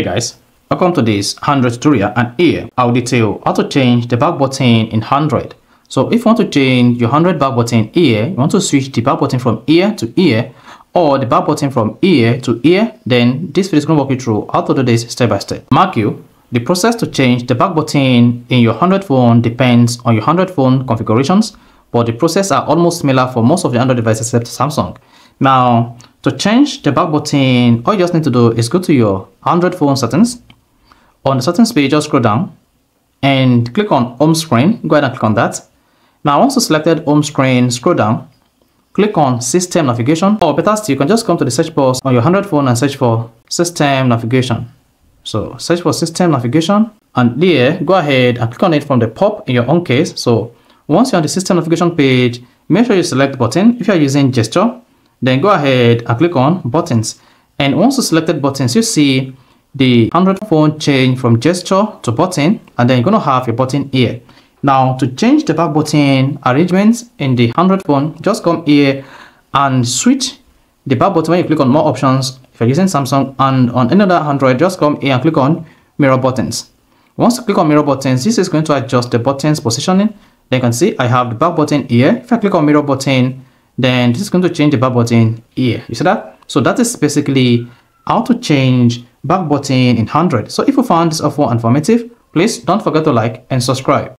Hey guys, welcome to this Android tutorial and here I'll detail how to change the back button in Android. So if you want to change your Android back button here, you want to switch the back button from here to here or the back button from here to here, then this video is going to walk you through how to do this step by step. Mark you, the process to change the back button in your Android phone depends on your Android phone configurations, but the process are almost similar for most of the Android devices except Samsung. Now, to change the back button, all you just need to do is go to your Android phone settings. On the settings page, just scroll down and click on home screen. Go ahead and click on that. Now, once you selected home screen, scroll down, click on system navigation, or better still, you can just come to the search box on your Android phone and search for system navigation. So search for system navigation and there, go ahead and click on it from the pop in your own case. So once you're on the system navigation page, make sure you select the button. If you're using gesture, then go ahead and click on buttons. And once you selected buttons, you see the Android phone change from gesture to button, and then you're going to have your button here. Now, to change the back button arrangement in the Android phone, just come here and switch the back button when you click on more options. If you're using Samsung and on another Android, just come here and click on mirror buttons. Once you click on mirror buttons, this is going to adjust the button's positioning. Then you can see I have the back button here. If I click on mirror button, then this is going to change the back button here. You see that? So that is basically how to change back button in android. So if you found this offer informative please don't forget to like and subscribe